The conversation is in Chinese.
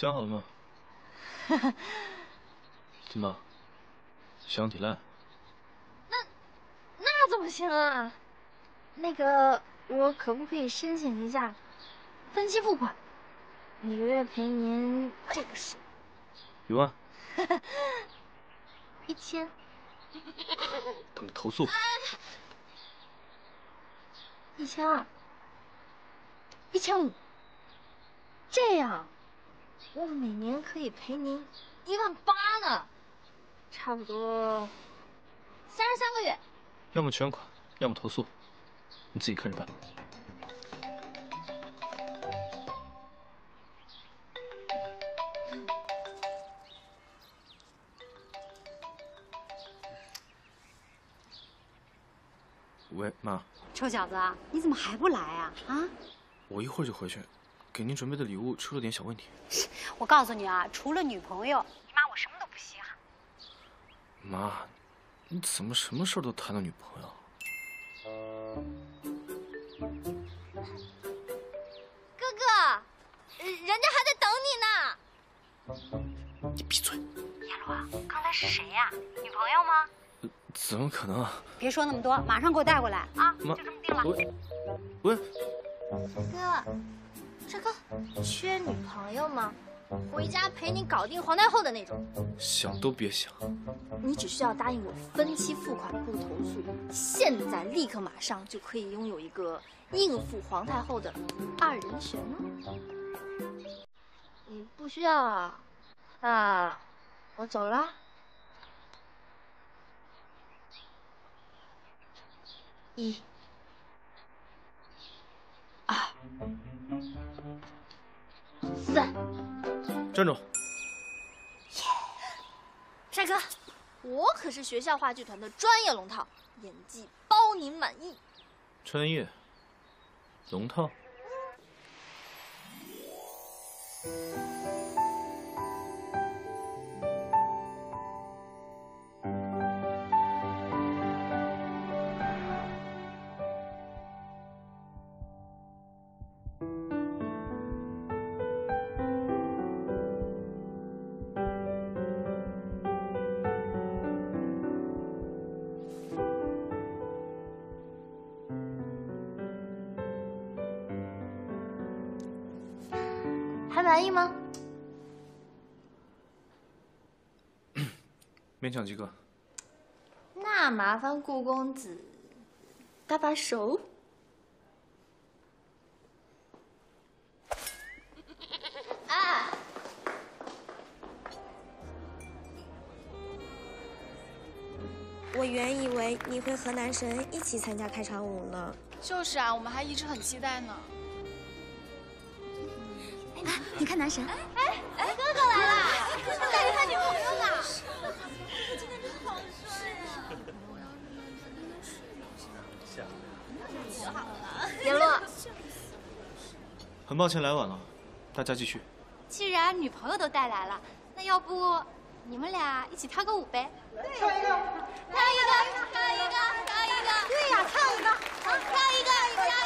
想好了吗？怎么？想起来？那那怎么行啊？那个，我可不可以申请一下分期付款？每个月赔您这个数。一万。一千。等着投诉。一千二。一千五。这样，我每年可以赔您一万八呢。差不多三十三个月，要么全款，要么投诉，你自己看着办。喂，妈。臭小子，你怎么还不来啊？啊！我一会儿就回去，给您准备的礼物出了点小问题。我告诉你啊，除了女朋友，你妈我什么都不稀罕。妈，你怎么什么事都谈到女朋友？哥哥，人家还在等你呢。你闭嘴！叶罗，刚才是谁呀？女朋友吗？怎么可能啊！别说那么多，马上给我带过来啊！就这么定了。喂，哥，帅哥，缺女朋友吗？回家陪你搞定皇太后的那种，想都别想。你只需要答应我分期付款不投诉，现在立刻马上就可以拥有一个应付皇太后的二人选不需要啊，那我走了。一、站住！帅哥，我可是学校话剧团的专业龙套，演技包您满意。专业龙套。还满意吗？勉强及格。那麻烦顾公子搭把手。哎，我原以为你会和男神一起参加开场舞呢。就是啊，我们还一直很期待呢。你看男神，哎哎哎哥哥来了，带着他女朋友呢。他今天真好帅啊！严落，很抱歉来晚了，大家继续。既然女朋友都带来了，那要不你们俩一起跳个舞呗？跳一个，跳一个，跳一个，跳一个。对呀，跳一个，跳一个。